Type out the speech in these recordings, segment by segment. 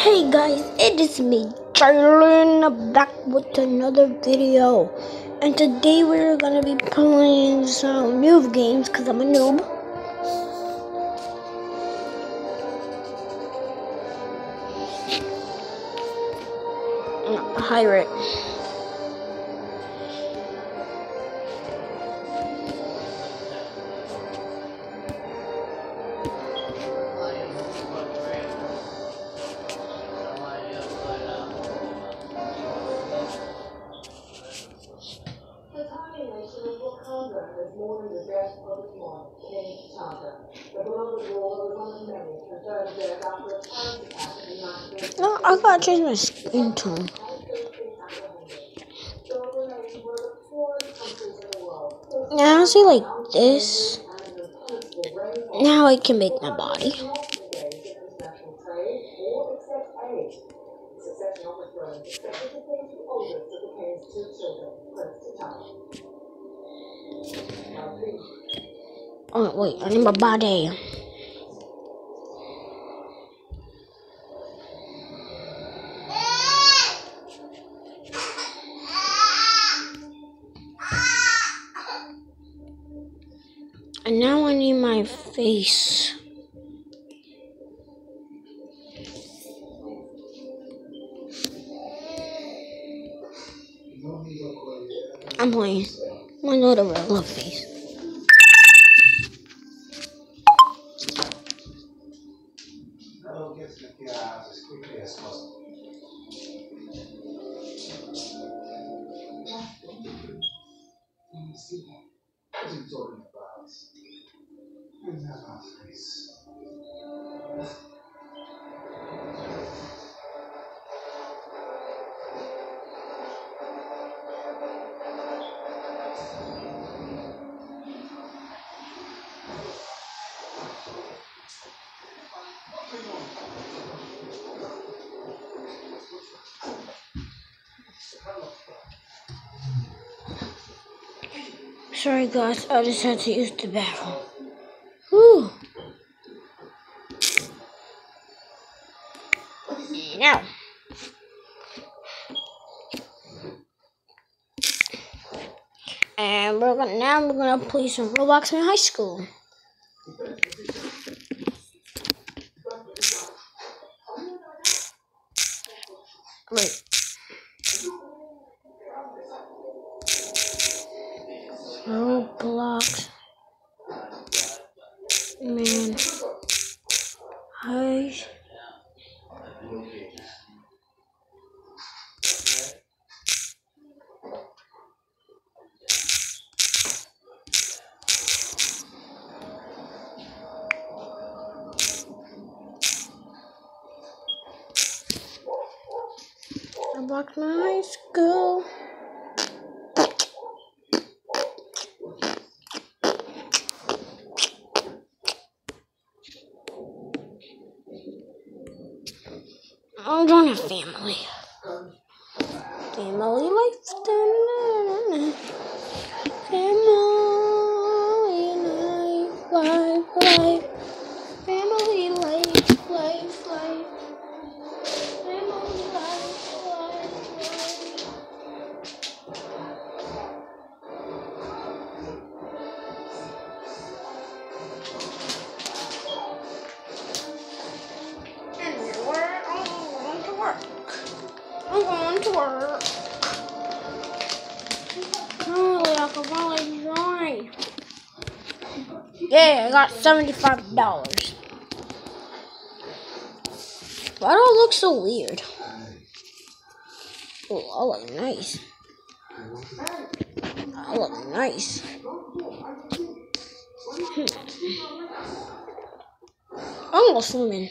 Hey guys, it is me, Jayden, back with another video. And today we're gonna be playing some noob games because I'm a noob. Pirate. The death of its monarch, The beloved ruler was on the many, confirmed death after a attack in the United No, I gotta change my skin tone. Now I see like this. Now I can make my body. Oh wait, I need my body. Sorry guys, I just had to use the bathroom. Whew. Now. And we're gonna now we're gonna play some Roblox in high school. Wait. My school. I don't have family. Family life. da-na-na-na-na. Got seventy-five dollars. Why do I look so weird? Oh, I look nice. I look nice. Hmm. I'm going swimming.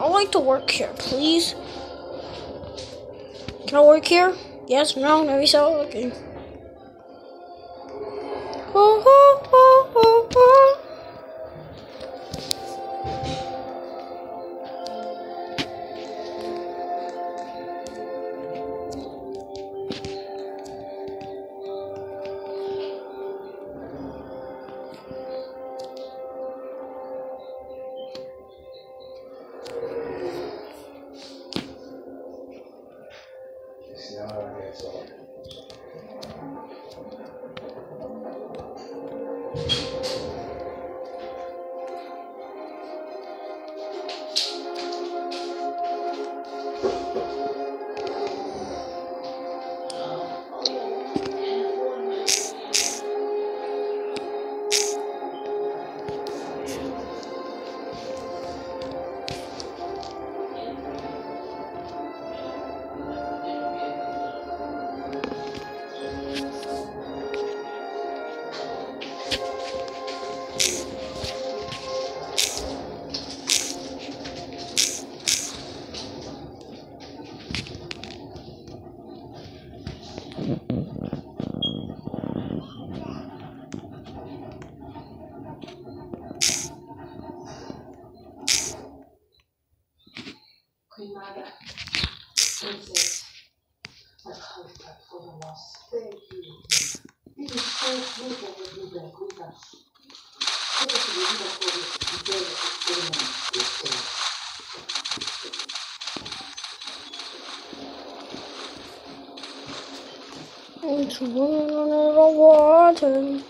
I would like to work here, please. Can I work here? Yes, no, maybe so. Okay. Oh, oh. 시나리오 에. Krishna. Todo. It's the water.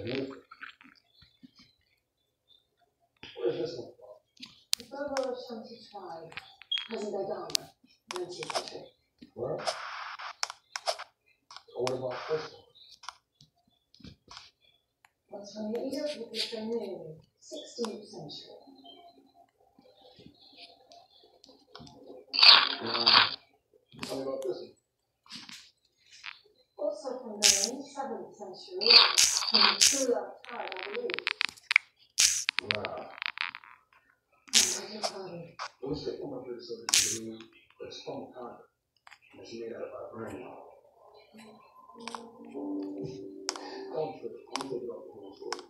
What is this one for? of 75, President Obama, 1973. This of the movie. It's made out of our Comfort, comfort, comfort.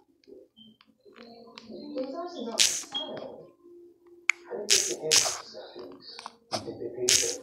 It's also not subtle. I think it's the impact of things. I think they paid.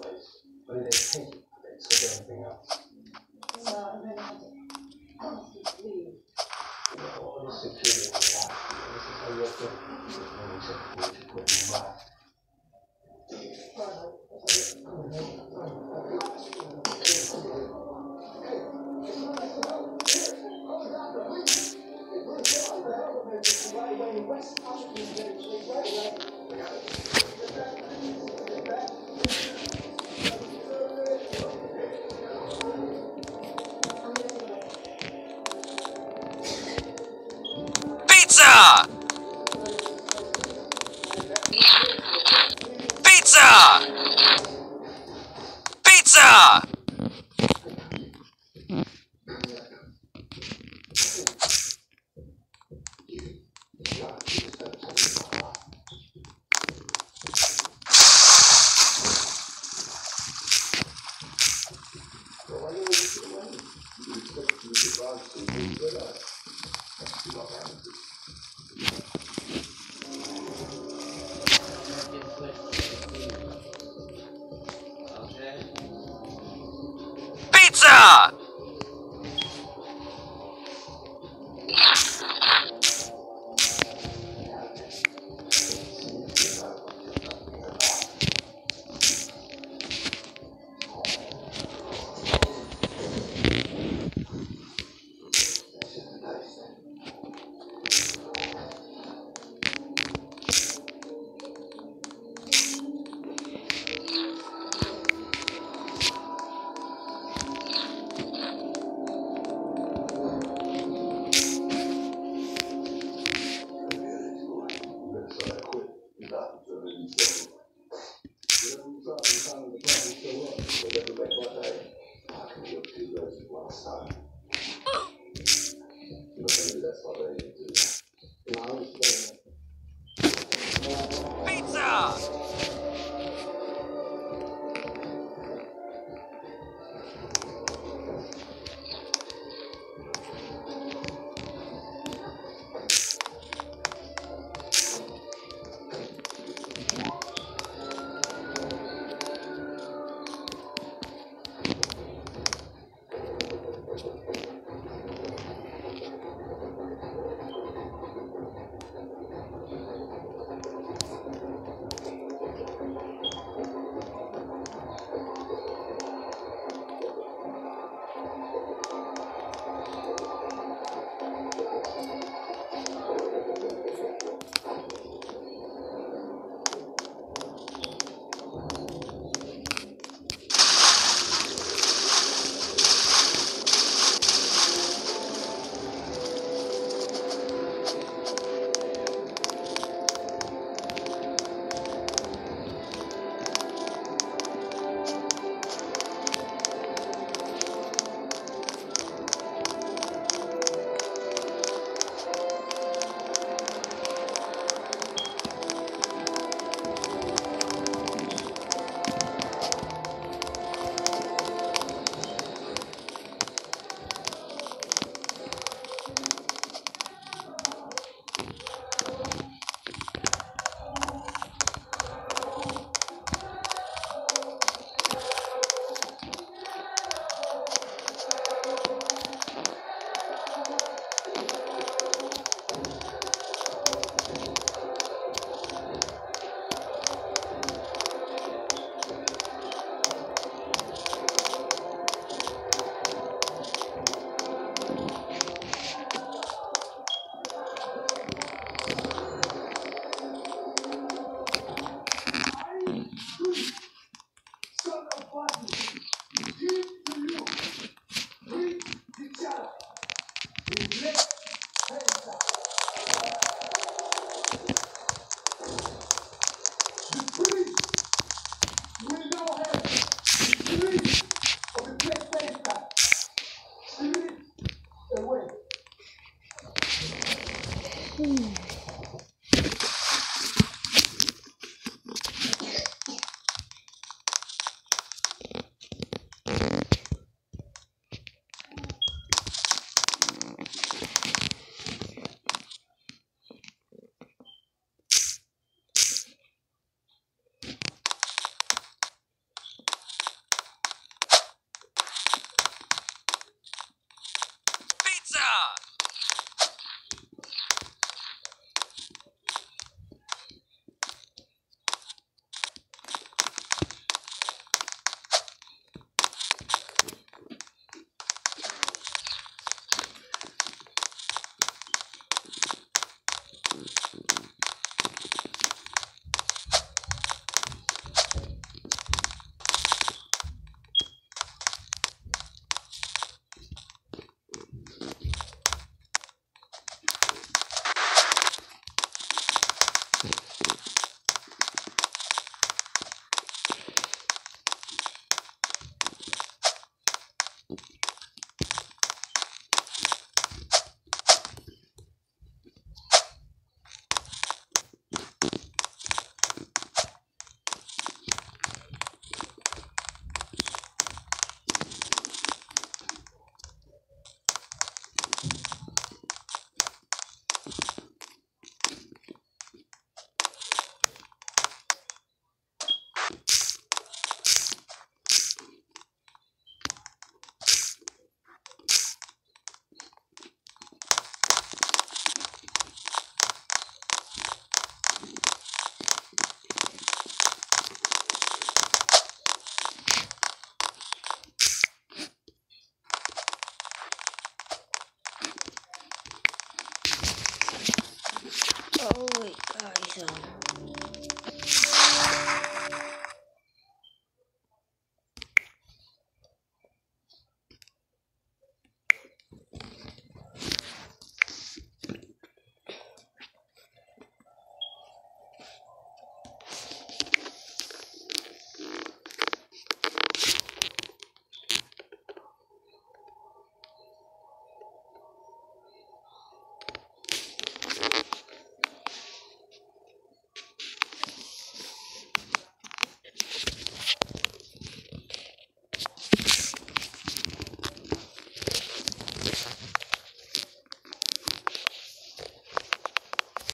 嗯